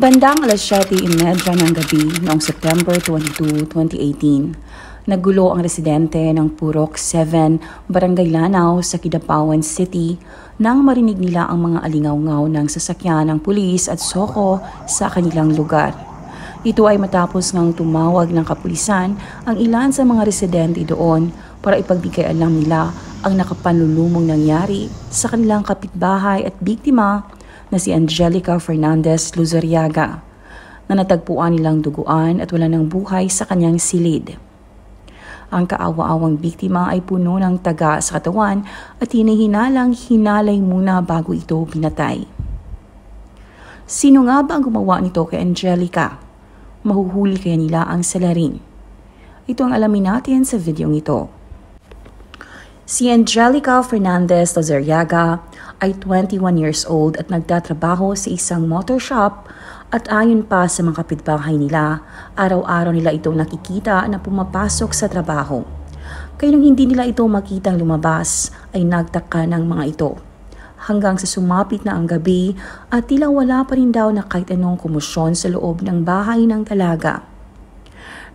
Bandang alas 7.30 ng gabi noong September 22, 2018, nagulo ang residente ng Purok 7, Barangay Lanao sa Kidapawan City nang marinig nila ang mga alingaw-ngaw ng sasakyan ng pulis at soko sa kanilang lugar. Ito ay matapos ngang tumawag ng kapulisan ang ilan sa mga residente doon para ipagbigay alam nila ang nakapanlulumong nangyari sa kanilang kapitbahay at biktima na si Angelica Fernandez Luzariaga na natagpuan nilang duguan at wala ng buhay sa kanyang silid. Ang kaawa-awang biktima ay puno ng taga sa katawan at hinihinalang hinalay muna bago ito pinatay. Sino nga ba ang gumawa nito kay Angelica? Mahuhuli kaya nila ang salarin? Ito ang alamin natin sa videong ito. Si Angelica Fernandez Lazariaga ay 21 years old at nagtatrabaho sa isang motor shop at ayon pa sa mga kapitbahay nila, araw-araw nila ito nakikita na pumapasok sa trabaho. Kaya nung hindi nila ito makitang lumabas, ay nagtaka ng mga ito. Hanggang sa sumapit na ang gabi at tila wala pa rin daw na kahit anong kumusyon sa loob ng bahay ng talaga.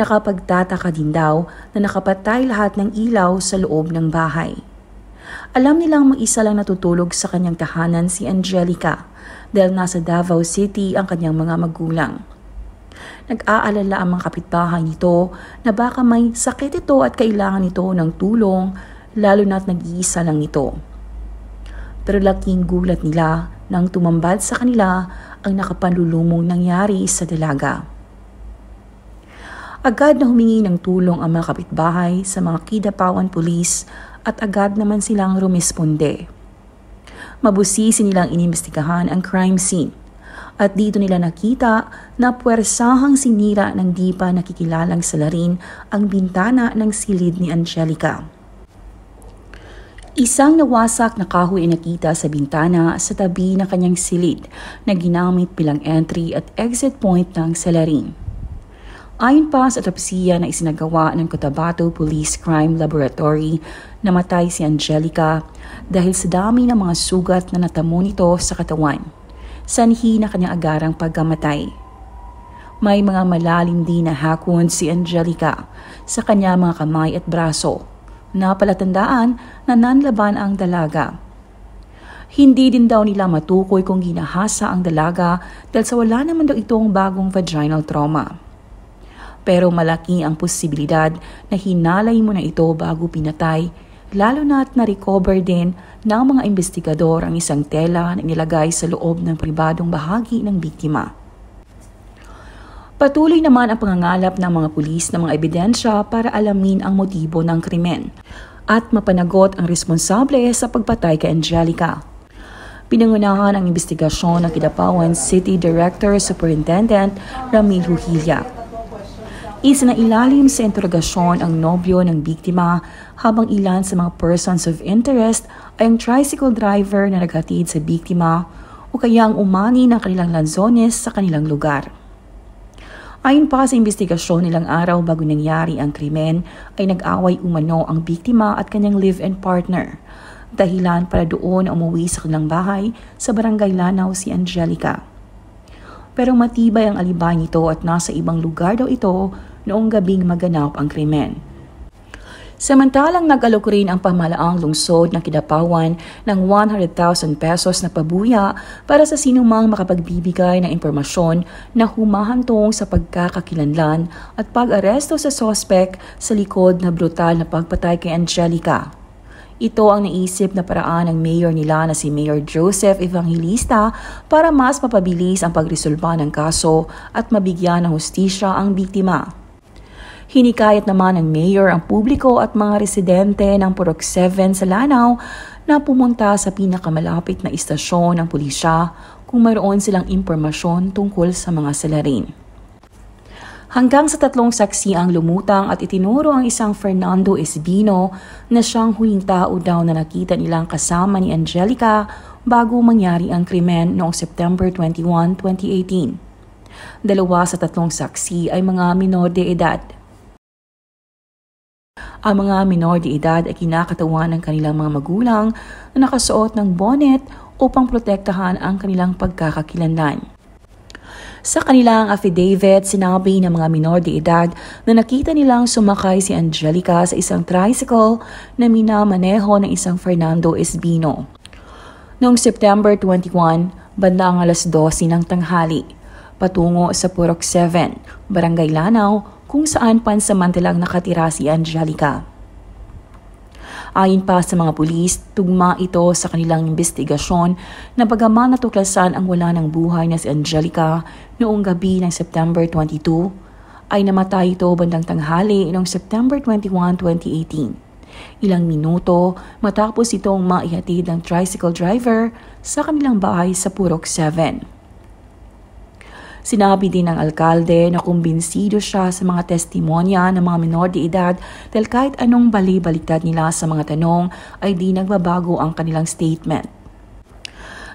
Nakapagtataka din daw na nakapatay lahat ng ilaw sa loob ng bahay. Alam nilang mag-isa lang natutulog sa kanyang tahanan si Angelica dahil nasa Davao City ang kanyang mga magulang. Nag-aalala ang mga kapitbahay nito na baka may sakit ito at kailangan nito ng tulong lalo na't nag-iisa lang nito. Pero laking gulat nila nang tumambad sa kanila ang nakapanlulumong nangyari sa dalaga. Agad na humingi ng tulong ang mga kapitbahay sa mga Kidapawan Police at agad naman silang rumisponde. Mabusisi nilang inimbestigahan ang crime scene at dito nila nakita na puwersahang sinira ng di pa nakikilalang salarin ang bintana ng silid ni Angelica. Isang nawasak na kahoy nakita sa bintana sa tabi ng kanyang silid na ginamit bilang entry at exit point ng salarin. Ayon pa sa autopsiya na isinagawa ng Cotabato Police Crime Laboratory, namatay si Angelica dahil sa dami ng mga sugat na natamo nito sa katawan. Sanhi na kanyang agarang pagkamatay. May mga malalim din na hakon si Angelica sa kanya mga kamay at braso na palatandaan na nanlaban ang dalaga. Hindi din daw nila matukoy kung ginahasa ang dalaga dahil sa wala naman daw itong bagong vaginal trauma pero malaki ang posibilidad na hinalay mo na ito bago pinatay, lalo na at na-recover din ng mga investigador ang isang tela na nilagay sa loob ng pribadong bahagi ng biktima. Patuloy naman ang pangangalap ng mga pulis ng mga ebidensya para alamin ang motibo ng krimen at mapanagot ang responsable sa pagpatay kay Angelica. Pinangunahan ang investigasyon ng Kidapawan City Director Superintendent Ramil Ruhilya Isinailalim sa interogasyon ang nobyo ng biktima habang ilan sa mga persons of interest ay ang tricycle driver na naghatid sa biktima o kaya ang umani ng kanilang lanzones sa kanilang lugar. Ayon pa sa investigasyon nilang araw bago nangyari ang krimen ay nag-away umano ang biktima at kanyang live-in partner. Dahilan para doon umuwi sa kanilang bahay sa barangay Lanao si Angelica. Pero matibay ang alibay nito at nasa ibang lugar daw ito noong gabing maganap ang krimen. Samantalang nag-alok rin ang pamalaang lungsod ng Kidapawan ng 100,000 pesos na pabuya para sa sinumang makapagbibigay ng impormasyon na humahantong sa pagkakakilanlan at pag-aresto sa sospek sa likod na brutal na pagpatay kay Angelica. Ito ang naisip na paraan ng mayor nila na si Mayor Joseph Evangelista para mas mapabilis ang pagresolba ng kaso at mabigyan ng hustisya ang biktima. Hinikayat naman ng mayor ang publiko at mga residente ng Purok 7 sa Lanao na pumunta sa pinakamalapit na istasyon ng pulisya kung mayroon silang impormasyon tungkol sa mga salarin. Hanggang sa tatlong saksi ang lumutang at itinuro ang isang Fernando Esbino na siyang huling tao daw na nakita nilang kasama ni Angelica bago mangyari ang krimen noong September 21, 2018. Dalawa sa tatlong saksi ay mga minor de edad. Ang mga minor de edad ay kinakatawan ng kanilang mga magulang na nakasuot ng bonnet upang protektahan ang kanilang pagkakakilanlan. Sa kanilang affidavit, sinabi ng mga minor de edad na nakita nilang sumakay si Angelica sa isang tricycle na minamaneho ng isang Fernando Espino. Noong September 21, bandang alas 12 ng tanghali, patungo sa Purok 7, Barangay Lanao, kung saan pansamantalang nakatira si Angelica. Ayon pa sa mga pulis, tugma ito sa kanilang investigasyon na bagaman natuklasan ang wala ng buhay na si Angelica noong gabi ng September 22, ay namatay ito bandang tanghali noong September 21, 2018. Ilang minuto matapos itong maihatid ng tricycle driver sa kanilang bahay sa Purok 7. Sinabi din ng alkalde na kumbinsido siya sa mga testimonya ng mga minor de edad dahil kahit anong bali-baliktad nila sa mga tanong ay di nagbabago ang kanilang statement.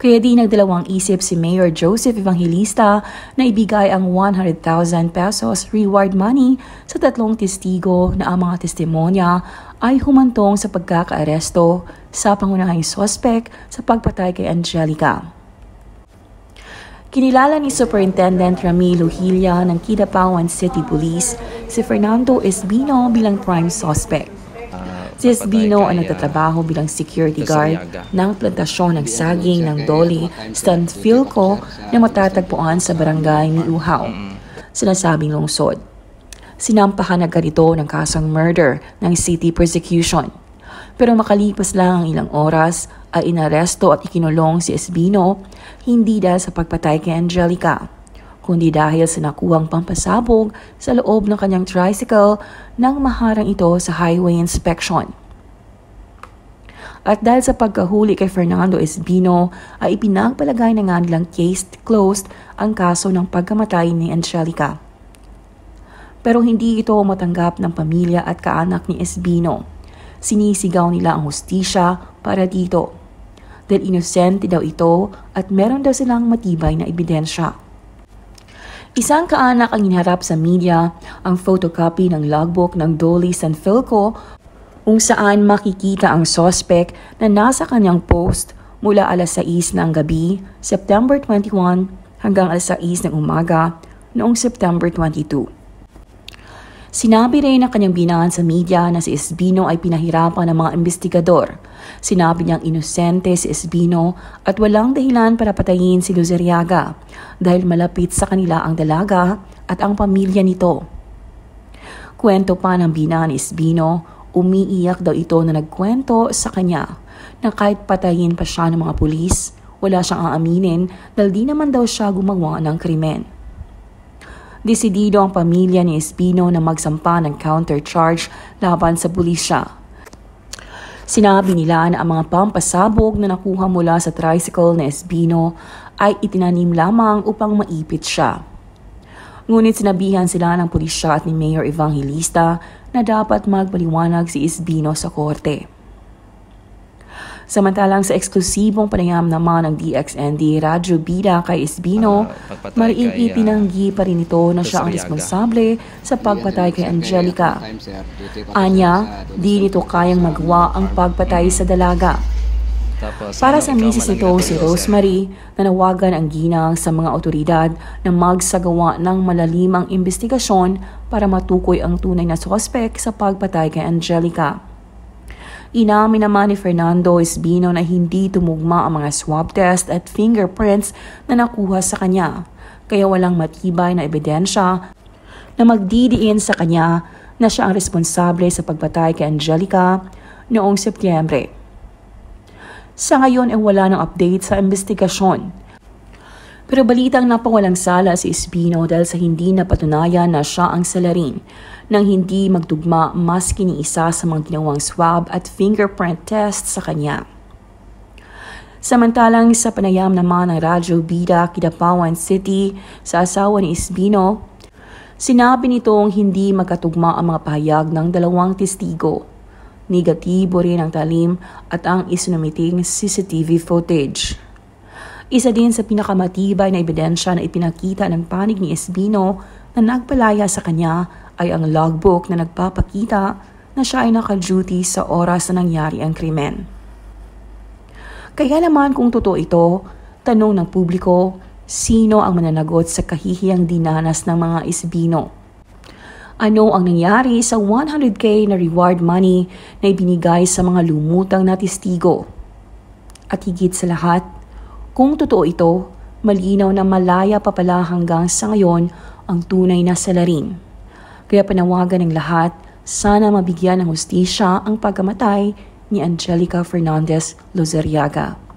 Kaya di nagdalawang isip si Mayor Joseph Evangelista na ibigay ang 100,000 pesos reward money sa tatlong testigo na ang mga testimonya ay humantong sa pagkakaaresto sa pangunahing sospek sa pagpatay kay Angelica. Kinilala ni Superintendent Ramilo Hilya ng Kidapawan City Police si Fernando Espino bilang prime suspect. Ah, si Espino ay nagtatrabaho bilang security guard ng plantasyon ng saging ng Dolly Stanfilco na matatagpuan sa barangay Miuhaw, sinasabing lungsod. Sinampahan na ganito ng kasong murder ng city persecution. Pero makalipas lang ang ilang oras ay inaresto at ikinulong si Espino hindi dahil sa pagpatay kay Angelica, kundi dahil sa nakuhang pampasabog sa loob ng kanyang tricycle nang maharang ito sa highway inspection. At dahil sa pagkahuli kay Fernando Espino ay ipinagpalagay na nga nilang case closed ang kaso ng pagkamatay ni Angelica. Pero hindi ito matanggap ng pamilya at kaanak ni Espino. Sinisigaw nila ang hustisya para dito. Dahil inosente daw ito at meron daw silang matibay na ebidensya. Isang kaanak ang inharap sa media ang photocopy ng logbook ng Dolly Sanfilco kung saan makikita ang sospek na nasa kanyang post mula alas 6 ng gabi, September 21 hanggang alas 6 ng umaga noong September 22. Sinabi rin ng kanyang binahan sa media na si Espino ay pinahirapan ng mga investigador. Sinabi niyang inosente si Espino at walang dahilan para patayin si Luzeriaga dahil malapit sa kanila ang dalaga at ang pamilya nito. Kwento pa ng binahan ni Espino, umiiyak daw ito na nagkwento sa kanya na kahit patayin pa siya ng mga pulis, wala siyang aaminin dahil di naman daw siya gumawa ng krimen. Desidido ang pamilya ni Espino na magsampa ng countercharge laban sa pulisya. Sinabi nila na ang mga pampasabog na nakuha mula sa tricycle ni Espino ay itinanim lamang upang maipit siya. Ngunit sinabihan sila ng pulisya at ni Mayor Evangelista na dapat magpaliwanag si Espino sa korte. Samantalang sa eksklusibong panayam naman ng DXND Radyo Bida kay Isbino, uh, mariing itinanggi pa rin ito na siya ang responsable sa pagpatay kay Angelica. Anya, di nito kayang magawa ang pagpatay sa dalaga. Para sa misis nito si Rosemary, nanawagan ang ginang sa mga otoridad na magsagawa ng malalimang investigasyon para matukoy ang tunay na sospek sa pagpatay kay Angelica. Inamin naman ni Fernando Espino na hindi tumugma ang mga swab test at fingerprints na nakuha sa kanya, kaya walang matibay na ebidensya na magdidiin sa kanya na siya ang responsable sa pagpatay kay Angelica noong Setyembre. Sa ngayon ay wala ng update sa investigasyon. Pero balitang napawalang sala si Espino dahil sa hindi napatunayan na siya ang salarin nang hindi magdugma maski ni isa sa mga ginawang swab at fingerprint test sa kanya. Samantalang sa panayam naman ng Radyo Bida, Kidapawan City sa asawa ni Isbino, sinabi nitong hindi magkatugma ang mga pahayag ng dalawang testigo. Negatibo rin ang talim at ang isinumiting CCTV footage. Isa din sa pinakamatibay na ebidensya na ipinakita ng panig ni Espino na nagpalaya sa kanya ay ang logbook na nagpapakita na siya ay naka-duty sa oras na nangyari ang krimen. Kaya naman kung totoo ito, tanong ng publiko, Sino ang mananagot sa kahihiyang dinanas ng mga isbino? Ano ang nangyari sa 100k na reward money na ibinigay sa mga lumutang na testigo? At higit sa lahat, kung totoo ito, malinaw na malaya pa pala hanggang sa ngayon ang tunay na salarin. Kaya panawagan ng lahat, sana mabigyan ng hustisya ang pagkamatay ni Angelica Fernandez Lozeriaga.